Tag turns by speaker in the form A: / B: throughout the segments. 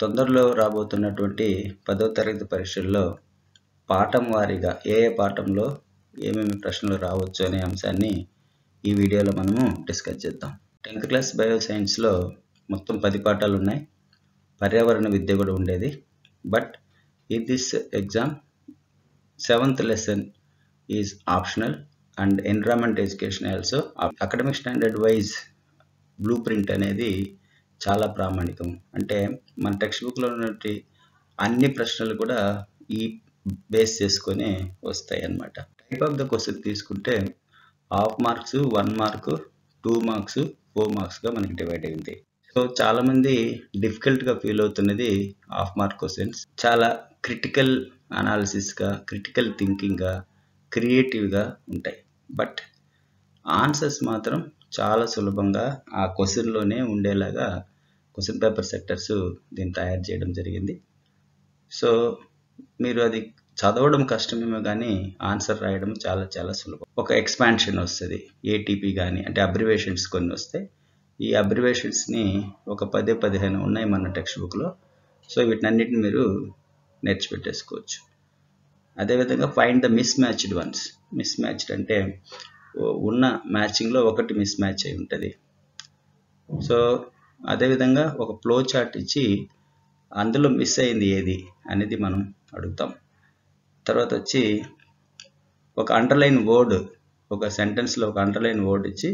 A: తొందరలో రాబోతున్నటువంటి పదో తరగతి పరీక్షల్లో పాఠం వారీగా ఏ ఏ పాఠంలో ఏమేమి ప్రశ్నలు రావచ్చు అనే అంశాన్ని ఈ వీడియోలో మనము డిస్కస్ చేద్దాం. టెన్త్ క్లాస్ బయో సైన్స్లో మొత్తం పది పాఠాలు ఉన్నాయి పర్యావరణ విద్య కూడా ఉండేది. బట్ ఈ this exam seventh lesson is optional and environment education also academic standard wise blue print అనేది చాలా ప్రామాణికం. అంటే మన టెక్స్ట్ బుక్లో ఉన్నటువంటి అన్ని ప్రశ్నలు కూడా ఈ బేస్ చేసుకొని వస్తాయి అన్నమాట టైప్ ఆఫ్ ద క్వశ్చన్ తీసుకుంటే half marks one mark two marks four మార్క్స్గా మనకి డివైడ్ అయింది. సో చాలామంది డిఫికల్ట్గా ఫీల్ అవుతున్నది హాఫ్ మార్క్ క్వశ్చన్స్ చాలా క్రిటికల్ అనాలిసిస్గా క్రిటికల్ థింకింగ్గా క్రియేటివ్గా ఉంటాయి. బట్ ఆన్సర్స్ మాత్రం చాలా సులభంగా ఆ క్వశ్చన్లోనే ఉండేలాగా క్వశ్చన్ పేపర్ సెక్టర్స్ దీన్ని తయారు చేయడం జరిగింది. సో మీరు అది చదవడం కష్టమేమో కానీ ఆన్సర్ రాయడం చాలా చాలా సులభం. ఒక ఎక్స్పాన్షన్ వస్తుంది. ఏటీపీ కానీ అంటే అబ్రివేషన్స్ కొన్ని వస్తాయి ఈ అబ్రివేషన్స్ని ఒక పదే పదిహేను ఉన్నాయి మన టెక్స్ట్ బుక్లో సో వీటినన్నిటిని మీరు నేర్చిపెట్టేసుకోవచ్చు. అదేవిధంగా find the mismatched ones mismatched అంటే ఉన్న మ్యాచింగ్లో ఒకటి మిస్ మ్యాచ్ అయి ఉంటుంది. సో అదేవిధంగా ఒక ఫ్లో చార్ట్ ఇచ్చి అందులో మిస్ అయింది ఏది అనేది మనం అడుగుతాం. తర్వాత వచ్చి ఒక అండర్లైన్ వర్డ్ ఒక సెంటెన్స్లో ఒక అండర్లైన్ వర్డ్ ఇచ్చి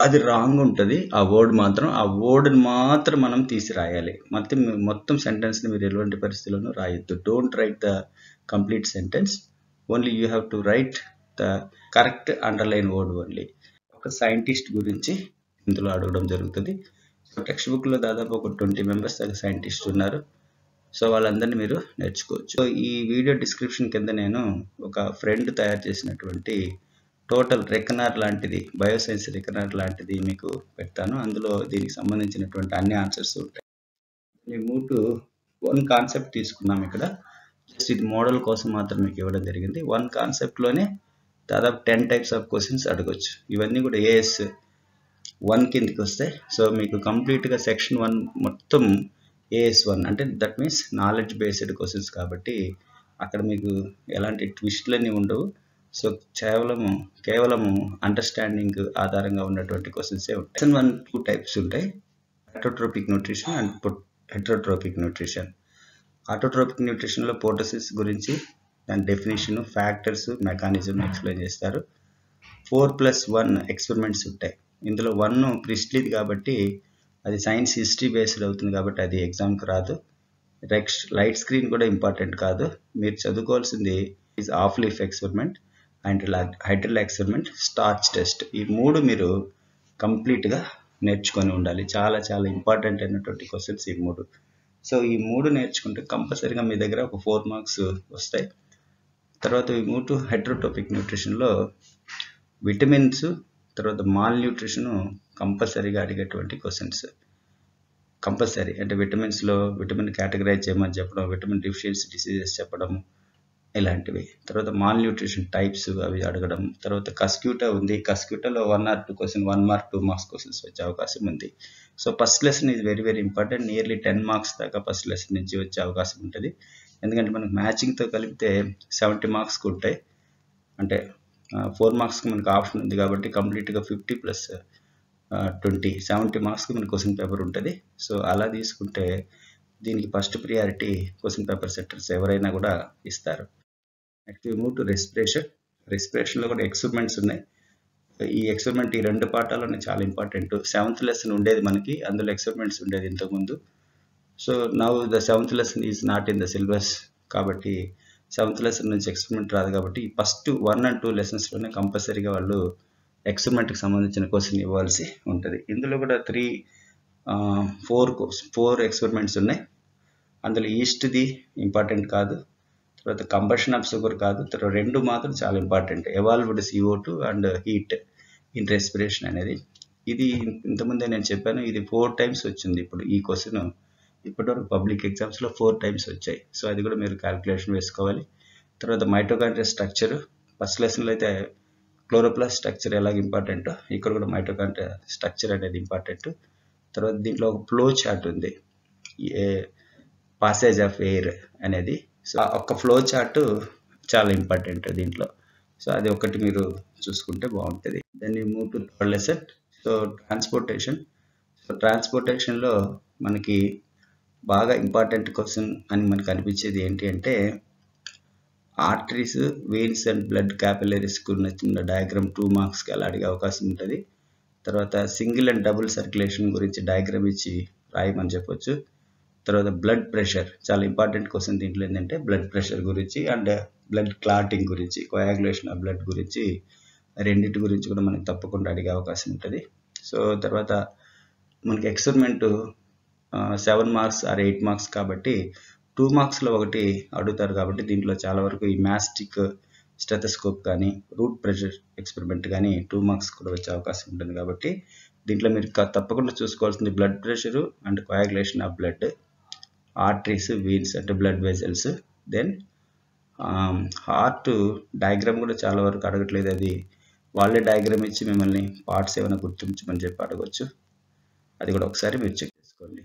A: అది రాంగ్ ఉంటుంది. ఆ వర్డ్ మాత్రం ఆ వర్డ్ని మాత్రం మనం తీసి రాయాలి. మొత్తం మొత్తం సెంటెన్స్ని మీరు ఎటువంటి పరిస్థితుల్లోనూ రాయొద్దు. Don't write the complete sentence only you have to write the correct underline word only. ఒక సైంటిస్ట్ గురించి ఇందులో అడగడం జరుగుతుంది. సో టెక్స్ట్ బుక్లో దాదాపు ఒక ట్వంటీ మెంబర్స్ దాకా సైంటిస్ట్ ఉన్నారు. సో వాళ్ళందరినీ మీరు నేర్చుకోవచ్చు. సో ఈ వీడియో డిస్క్రిప్షన్ కింద నేను ఒక ఫ్రెండ్ తయారు చేసినటువంటి టోటల్ రెకనార్ లాంటిది బయోసైన్స్ రెకనార్ లాంటిది మీకు పెడతాను. అందులో దీనికి సంబంధించినటువంటి అన్ని ఆన్సర్స్ ఉంటాయి. మేము టు వన్ కాన్సెప్ట్ తీసుకున్నాం ఇక్కడ. జస్ట్ ఇది మోడల్ కోసం మాత్రం మీకు ఇవ్వడం జరిగింది. వన్ కాన్సెప్ట్లోనే దాదాపు టెన్ టైప్స్ ఆఫ్ క్వశ్చన్స్ అడగచ్చు. ఇవన్నీ కూడా ఏఎస్ వన్ కిందకి వస్తాయి. సో మీకు కంప్లీట్గా సెక్షన్ వన్ మొత్తం ఏఎస్ వన్ అంటే that means knowledge based questions కాబట్టి అక్కడ మీకు ఎలాంటి ట్విస్ట్లన్నీ ఉండవు. సో కేవలము కేవలము అండర్స్టాండింగ్ ఆధారంగా ఉన్నటువంటి క్వశ్చన్సే ఉంటాయి. సెక్షన్ వన్ టూ టైప్స్ ఉంటాయి. Autotrophic nutrition and heterotrophic nutrition autotrophic న్యూట్రిషన్లో పోటోసిస్ గురించి దాని డెఫినేషన్ ఫ్యాక్టర్స్ మెకానిజం ఎక్స్ప్లెయిన్ చేస్తారు. ఫోర్ ప్లస్ వన్ ఎక్స్పెరిమెంట్స్ ఉంటాయి. ఇందులో వన్ ప్రిస్ట్లీది కాబట్టి అది సైన్స్ హిస్టరీ బేస్డ్ అవుతుంది కాబట్టి అది ఎగ్జామ్కి రాదు. నెక్స్ట్ లైట్ స్క్రీన్ కూడా ఇంపార్టెంట్ కాదు. మీరు చదువుకోవాల్సింది is half leaf experiment and hydrilla experiment starch test ఈ మూడు మీరు కంప్లీట్గా నేర్చుకొని ఉండాలి. చాలా చాలా ఇంపార్టెంట్ అయినటువంటి క్వశ్చన్స్ ఈ మూడు. సో ఈ మూడు నేర్చుకుంటే కంపల్సరీగా మీ దగ్గర ఒక ఫోర్ మార్క్స్ వస్తాయి. తర్వాత ఈ మూడు టు హైడ్రోటోపిక్ న్యూట్రిషన్లో విటమిన్స్ తర్వాత మాల్ న్యూట్రిషన్ కంపల్సరీగా అడిగేటువంటి క్వశ్చన్స్. కంపల్సరీ అంటే విటమిన్స్లో విటమిన్ కేటగరైజ్ చేయమని చెప్పడం విటమిన్ డిఫిషియన్సీ డిసీజెస్ చెప్పడం ఇలాంటివి. తర్వాత మాల్ న్యూట్రిషన్ టైప్స్ అవి అడగడం తర్వాత కస్క్యూటా ఉంది. కస్క్యూటాలో one or two question one mark two marks questions వచ్చే అవకాశం ఉంది. So first lesson is very very important. Nearly ten marks దాకా ఫస్ట్ లెసన్ నుంచి వచ్చే అవకాశం ఉంటుంది. ఎందుకంటే మనకు మ్యాచింగ్తో కలిపితే సెవెంటీ మార్క్స్కి ఉంటాయి. అంటే ఫోర్ మార్క్స్కి మనకు ఆప్షన్ ఉంది కాబట్టి కంప్లీట్గా ఫిఫ్టీ ప్లస్ ట్వంటీ సెవెంటీ మార్క్స్కి మనకి క్వశ్చన్ పేపర్ ఉంటుంది. సో అలా తీసుకుంటే దీనికి first priority question paper setters ఎవరైనా కూడా ఇస్తారు. నెక్స్ట్ మూవ్ టు రెస్పిరేషన్ రెస్పిరేషన్లో కూడా ఎక్స్పెరిమెంట్స్ ఉన్నాయి. ఈ ఎక్స్పెరిమెంట్ ఈ రెండు పాఠాలను చాలా ఇంపార్టెంట్ సెవెంత్ లెసన్ ఉండేది మనకి అందులో ఎక్స్పెరిమెంట్స్ ఉండేది ఇంతకుముందు. So now the seventh lesson is not in the syllabus కాబట్టి సెవెంత్ లెసన్ నుంచి ఎక్స్పెరిమెంట్ రాదు కాబట్టి ఫస్ట్ వన్ అండ్ టూ లెసన్స్లోనే కంపల్సరీగా వాళ్ళు ఎక్స్పెరిమెంట్కి సంబంధించిన క్వశ్చన్ ఇవ్వాల్సి ఉంటుంది. ఇందులో కూడా త్రీ ఫోర్ ఫోర్ ఎక్స్పెరిమెంట్స్ ఉన్నాయి. అందులో ఈస్ట్ది ఇంపార్టెంట్ కాదు. తర్వాత కంబషన్ ఆఫ్ షుగర్ కాదు. తర్వాత రెండు మాత్రం చాలా important evolved CO two and heat in respiration అనేది. ఇది ఇంతకుముందే నేను చెప్పాను. ఇది ఫోర్ టైమ్స్ వచ్చింది ఇప్పుడు ఈ క్వశ్చన్ ఇప్పటివరకు పబ్లిక్ ఎగ్జామ్స్లో ఫోర్ టైమ్స్ వచ్చాయి. సో అది కూడా మీరు క్యాలిక్యులేషన్ వేసుకోవాలి. తర్వాత మైటోకాండ్రియా స్ట్రక్చర్. ఫస్ట్ లెసన్లో అయితే క్లోరోప్లాస్ట్ స్ట్రక్చర్ ఎలాగ ఇంపార్టెంటో ఇక్కడ కూడా మైటోకాండ్రియా స్ట్రక్చర్ అనేది ఇంపార్టెంట్. తర్వాత దీంట్లో ఒక ఫ్లో చార్ట్ ఉంది. ఏ పాసేజ్ ఆఫ్ ఎయిర్ అనేది. సో ఒక ఫ్లో చార్ట్ చాలా ఇంపార్టెంట్ దీంట్లో. సో అది ఒకటి మీరు చూసుకుంటే బాగుంటుంది. Then you move to third lesson so transportation so ట్రాన్స్పోర్టేషన్లో మనకి బాగా ఇంపార్టెంట్ క్వశ్చన్ అని మనకు అనిపించేది ఏంటి అంటే arteries veins and blood capillaries గురించి డయాగ్రామ్ టూ మార్క్స్కి అలా అడిగే అవకాశం ఉంటుంది. తర్వాత సింగిల్ అండ్ డబుల్ సర్క్యులేషన్ గురించి డయాగ్రామ్ ఇచ్చి రాయమని చెప్పొచ్చు. తర్వాత బ్లడ్ ప్రెషర్ చాలా ఇంపార్టెంట్ క్వశ్చన్ దీంట్లో ఏంటంటే బ్లడ్ ప్రెషర్ గురించి అండ్ బ్లడ్ క్లాటింగ్ గురించి కోయాగులేషన్ ఆఫ్ బ్లడ్ గురించి రెండింటి గురించి కూడా మనకి తప్పకుండా అడిగే అవకాశం ఉంటుంది. సో తర్వాత మనకి experiment seven marks or eight marks కాబట్టి టూ మార్క్స్లో ఒకటి అడుగుతారు కాబట్టి దీంట్లో చాలా వరకు ఈ మ్యాస్టిక్ స్టెథస్కోప్ కానీ రూట్ ప్రెషర్ ఎక్స్పెరిమెంట్ కానీ టూ మార్క్స్ కూడా వచ్చే అవకాశం ఉంటుంది కాబట్టి దీంట్లో మీరు తప్పకుండా చూసుకోవాల్సింది blood pressure and coagulation of blood arteries veins అంటే blood vessels then heart diagram కూడా చాలా వరకు అడగట్లేదు అది. వాళ్ళే డయాగ్రామ్ ఇచ్చి మిమ్మల్ని పార్ట్స్ ఏమైనా గుర్తించమని చెప్పి అడగచ్చు. అది కూడా ఒకసారి మీరు చెక్ చేసుకోండి.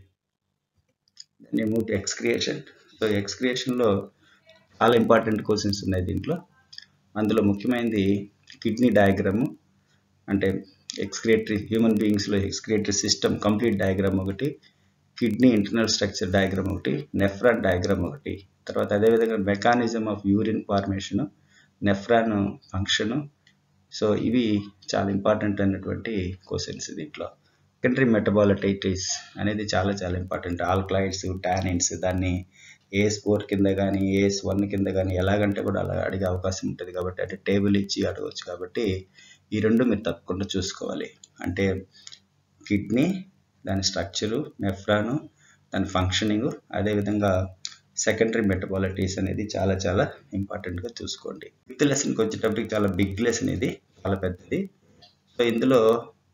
A: దెన్ మూవ్ ఎక్స్క్రియేషన్ సో ఎక్స్క్రియేషన్లో చాలా ఇంపార్టెంట్ క్వశ్చన్స్ ఉన్నాయి దీంట్లో. అందులో ముఖ్యమైనది కిడ్నీ డయాగ్రాము అంటే ఎక్స్క్రియేటరీ హ్యూమన్ బీయింగ్స్లో ఎక్స్క్రియేటరీ సిస్టమ్ కంప్లీట్ డయాగ్రామ్ ఒకటి కిడ్నీ ఇంటర్నల్ స్ట్రక్చర్ డయాగ్రామ్ ఒకటి నెఫ్రాన్ డయాగ్రామ్ ఒకటి. తర్వాత అదేవిధంగా mechanism of urine formation nephron function so ఇవి చాలా ఇంపార్టెంట్ అయినటువంటి క్వశ్చన్స్ దీంట్లో. సెకండరీ మెటబాలటైటిస్ అనేది చాలా చాలా ఇంపార్టెంట్. ఆల్క్లైడ్స్ టానిన్స్ దాన్ని ఏఎస్ ఫోర్ కింద కానీ ఏఎస్ వన్ కింద కానీ ఎలాగంటే కూడా అలా అడిగే అవకాశం ఉంటుంది కాబట్టి అంటే టేబుల్ ఇచ్చి అడగవచ్చు కాబట్టి ఈ రెండు మీరు తప్పకుండా చూసుకోవాలి. అంటే కిడ్నీ దాని స్ట్రక్చరు నెఫ్రాను దాని ఫంక్షనింగ్ అదేవిధంగా సెకండరీ మెటబాలిటీస్ అనేది చాలా చాలా ఇంపార్టెంట్గా చూసుకోండి. ఫిఫ్త్ లెసన్కి వచ్చేటప్పటికి చాలా బిగ్ లెసన్ ఇది చాలా పెద్దది. సో ఇందులో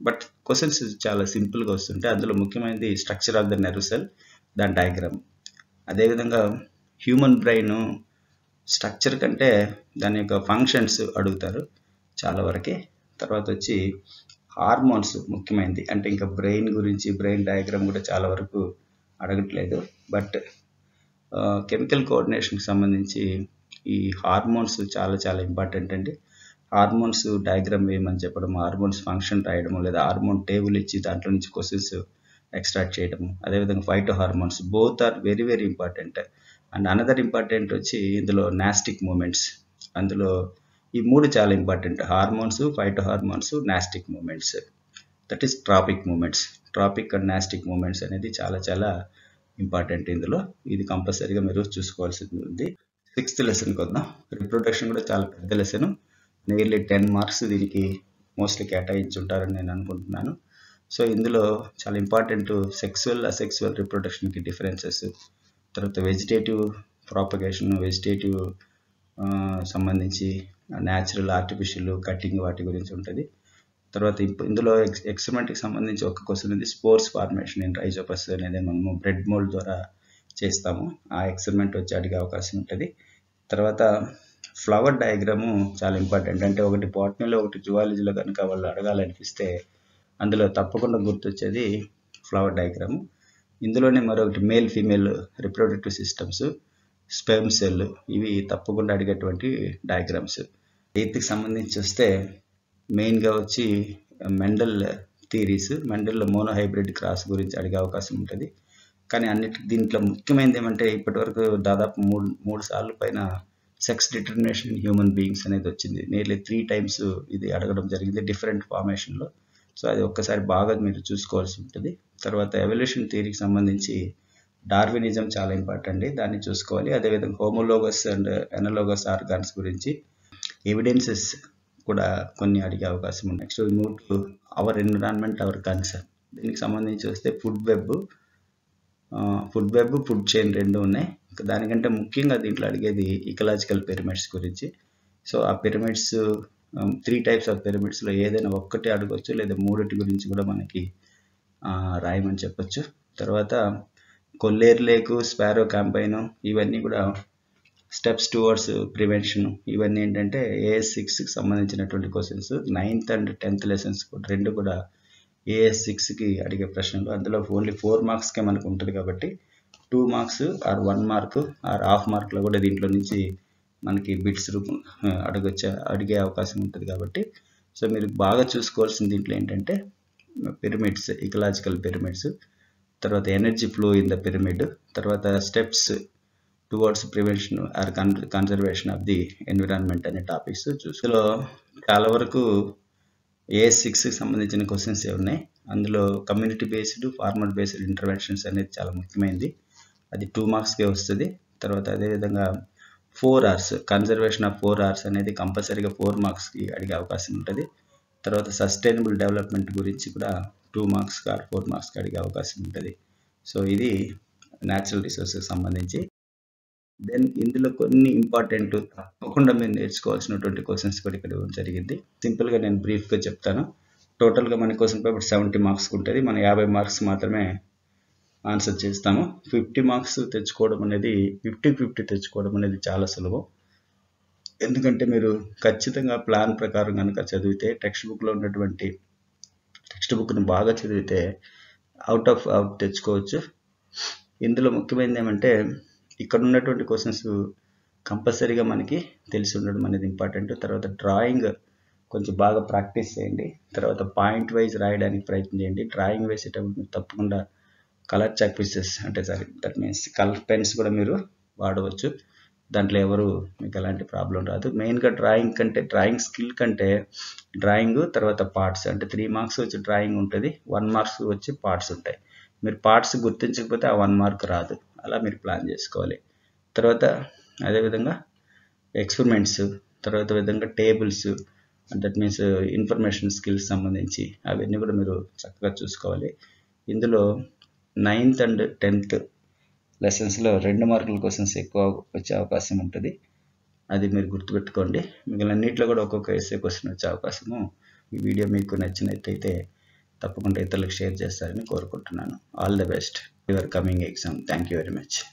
A: బట్ క్వశ్చన్స్ చాలా సింపుల్గా వస్తుంటాయి. అందులో ముఖ్యమైనది structure of the nerve cell దాని డయాగ్రామ్. అదేవిధంగా హ్యూమన్ బ్రెయిన్ స్ట్రక్చర్ కంటే దాని యొక్క ఫంక్షన్స్ అడుగుతారు చాలా వరకే. తర్వాత వచ్చి హార్మోన్స్ ముఖ్యమైనది. అంటే ఇంకా బ్రెయిన్ గురించి బ్రెయిన్ డయాగ్రామ్ కూడా చాలా వరకు అడగట్లేదు. బట్ కెమికల్ కోఆర్డినేషన్కి సంబంధించి ఈ హార్మోన్స్ చాలా చాలా ఇంపార్టెంట్ అండి. హార్మోన్స్ డయాగ్రామ్ వేయమని చెప్పడం హార్మోన్స్ ఫంక్షన్ రాయడము లేదా హార్మోన్ టేబుల్ ఇచ్చి దాంట్లో నుంచి క్వశ్చన్స్ ఎక్స్ట్రాక్ట్ చేయడము. అదేవిధంగా phytohormones both are very very important. And another important వచ్చి ఇందులో నాస్టిక్ మూమెంట్స్. అందులో ఈ మూడు చాలా important. Hormones phytohormones nastic movements. That is tropic movements tropic and nastic movements అనేది చాలా చాలా ఇంపార్టెంట్ ఇందులో. ఇది కంపల్సరీగా మీరు చూసుకోవాల్సి ఉంది. సిక్స్త్ లెసన్కి వద్దాం రిప్రొడక్షన్ కూడా చాలా పెద్ద లెసన్ నియర్లీ టెన్ మార్క్స్ దీనికి మోస్ట్లీ కేటాయించి ఉంటారని నేను అనుకుంటున్నాను. సో ఇందులో చాలా ఇంపార్టెంట్ సెక్సువల్ అసెక్సువల్ రిప్రొడక్షన్కి డిఫరెన్సెస్ తర్వాత వెజిటేటివ్ ప్రాపగేషన్ వెజిటేటివ్ సంబంధించి న్యాచురల్ ఆర్టిఫిషియల్ కటింగ్ వాటి గురించి ఉంటుంది. తర్వాత ఇందులో ఎక్స్ ఎక్స్పెరిమెంట్కి సంబంధించి ఒక క్వశ్చన్ ఉంది స్పోర్ట్స్ ఫార్మేషన్ ఇన్ రైజోపస్ అనేది మనము బ్రెడ్ మోల్డ్ ద్వారా చేస్తాము. ఆ ఎక్స్పెరిమెంట్ వచ్చి అడిగే అవకాశం ఉంటుంది. తర్వాత ఫ్లవర్ డయాగ్రాము చాలా ఇంపార్టెంట్ అంటే ఒకటి బాటనీలో ఒకటి జువాలజీలో కనుక వాళ్ళు అడగాలనిపిస్తే అందులో తప్పకుండా గుర్తొచ్చేది ఫ్లవర్ డయాగ్రాము ఇందులోనే మరొకటి male female reproductive systems sperm cell ఇవి తప్పకుండా అడిగేటువంటి డయాగ్రామ్స్ ఎయిత్కి సంబంధించి వస్తే మెయిన్గా వచ్చి మెండల్ థీరీస్ మెండల్లో మోనో హైబ్రిడ్ క్రాస్ గురించి అడిగే అవకాశం ఉంటుంది. కానీ అన్నిటి దీంట్లో ముఖ్యమైనది ఏమంటే ఇప్పటివరకు దాదాపు మూడు మూడు సార్లు పైన సెక్స్ డిటర్మినేషన్ హ్యూమన్ బీయింగ్స్ అనేది వచ్చింది. నియర్లీ త్రీ టైమ్స్ ఇది అడగడం జరిగింది. డిఫరెంట్ ఫార్మేషన్లో సో అది ఒక్కసారి బాగా మీరు చూసుకోవాల్సి ఉంటుంది. తర్వాత ఎవల్యూషన్ థియరీకి సంబంధించి డార్వినిజం చాలా ఇంపార్టెంట్ దాన్ని చూసుకోవాలి. అదేవిధంగా హోమోలోగస్ అండ్ ఎనలోగస్ ఆర్గాన్స్ గురించి ఎవిడెన్సెస్ కూడా కొన్ని అడిగే అవకాశం ఉంది next move to our environment our concern దీనికి సంబంధించి వస్తే food web food web food chain రెండు ఉన్నాయి. దానికంటే ముఖ్యంగా దీంట్లో అడిగేది ఇకలాజికల్ పిరమిడ్స్ గురించి. సో ఆ పిరమిడ్స్ త్రీ టైప్స్ ఆఫ్ పిరమిడ్స్లో ఏదైనా ఒక్కటి అడగొచ్చు లేదా మూడిటి గురించి కూడా మనకి రాయమని చెప్పొచ్చు. తర్వాత కొల్లేరు లేకు స్పారో క్యాంపైన్ ఇవన్నీ కూడా స్టెప్స్ టువర్డ్స్ ప్రివెన్షన్ ఇవన్నీ ఏంటంటే ఏఎస్ సిక్స్కి సంబంధించినటువంటి questions ninth and tenth lessons రెండు కూడా ఏఎస్ సిక్స్కి అడిగే ప్రశ్నలు. అందులో ఓన్లీ ఫోర్ మార్క్స్కే మనకు ఉంటుంది కాబట్టి two marks or one mark or half మార్క్లో కూడా దీంట్లో నుంచి మనకి బిట్స్ రూపం అడగొచ్చే అడిగే అవకాశం ఉంటుంది కాబట్టి. సో మీరు బాగా చూసుకోవాల్సిన దీంట్లో ఏంటంటే పిరమిడ్స్ ఇకలాజికల్ పిరమిడ్స్ తర్వాత energy flow in the pyramid తర్వాత steps towards prevention or conservation of the environment అనే టాపిక్స్ చూసులో. చాలా వరకు ఏ సిక్స్కి సంబంధించిన క్వశ్చన్స్ ఉన్నాయి? అందులో community based farmer based interventions అనేది చాలా ముఖ్యమైనది. అది టూ మార్క్స్కే వస్తుంది. తర్వాత అదేవిధంగా four Rs conservation of four Rs అనేది కంపల్సరీగా ఫోర్ మార్క్స్కి అడిగే అవకాశం ఉంటుంది. తర్వాత సస్టైనబుల్ డెవలప్మెంట్ గురించి కూడా టూ మార్క్స్ ఆర్ ఫోర్ మార్క్స్కి అడిగే అవకాశం ఉంటుంది. సో ఇది న్యాచురల్ రిసోర్స్కి సంబంధించి. దెన్ ఇందులో కొన్ని ఇంపార్టెంట్ తప్పకుండా మీరు నేర్చుకోవాల్సినటువంటి క్వశ్చన్స్ కూడా ఇక్కడ జరిగింది. సింపుల్గా నేను బ్రీఫ్గా చెప్తాను. టోటల్గా మన క్వశ్చన్ పేపర్ సెవెంటీ మార్క్స్ ఉంటుంది. మన యాభై మార్క్స్ మాత్రమే ఆన్సర్ చేస్తాము. ఫిఫ్టీ మార్క్స్ తెచ్చుకోవడం అనేది ఫిఫ్టీ ఫిఫ్టీ తెచ్చుకోవడం అనేది చాలా సులభం. ఎందుకంటే మీరు ఖచ్చితంగా ప్లాన్ ప్రకారం కనుక చదివితే టెక్స్ట్ బుక్లో ఉన్నటువంటి టెక్స్ట్ బుక్ని బాగా చదివితే అవుట్ ఆఫ్ అవుట్ తెచ్చుకోవచ్చు. ఇందులో ముఖ్యమైనది ఏమంటే ఇక్కడ ఉన్నటువంటి క్వశ్చన్స్ కంపల్సరీగా మనకి తెలిసి ఉండడం అనేది ఇంపార్టెంట్. తర్వాత డ్రాయింగ్ కొంచెం బాగా ప్రాక్టీస్ చేయండి. తర్వాత పాయింట్ వైజ్ రాయడానికి ప్రయత్నం చేయండి. డ్రాయింగ్ వేసేటప్పుడు తప్పకుండా కలర్ చాక్ పీసెస్ అంటే sorry that means colour pens కూడా మీరు వాడవచ్చు. దాంట్లో ఎవరు మీకు ఎలాంటి ప్రాబ్లం రాదు. మెయిన్గా డ్రాయింగ్ కంటే డ్రాయింగ్ స్కిల్ కంటే డ్రాయింగ్ తర్వాత పార్ట్స్ అంటే త్రీ మార్క్స్ వచ్చి డ్రాయింగ్ ఉంటుంది వన్ మార్క్స్ వచ్చి పార్ట్స్ ఉంటాయి. మీరు పార్ట్స్ గుర్తించకపోతే ఆ వన్ మార్క్ రాదు. అలా మీరు ప్లాన్ చేసుకోవాలి. తర్వాత అదేవిధంగా ఎక్స్పెరిమెంట్స్ తర్వాత విధంగా tables that means information skills సంబంధించి అవన్నీ కూడా మీరు చక్కగా చూసుకోవాలి. ఇందులో నైన్త్ అండ్ టెన్త్ లెసన్స్లో రెండు మార్కుల క్వశ్చన్స్ ఎక్కువ వచ్చే అవకాశం ఉంటుంది. అది మీరు గుర్తుపెట్టుకోండి. మిగిలిన అన్నింటిలో కూడా ఒక్కొక్క ఎస్ఏ క్వశ్చన్ వచ్చే అవకాశము ఈ వీడియో మీకు నచ్చినట్టయితే తప్పకుండా ఇతరులకు షేర్ చేస్తారని కోరుకుంటున్నాను. All the best your coming exam thank you very much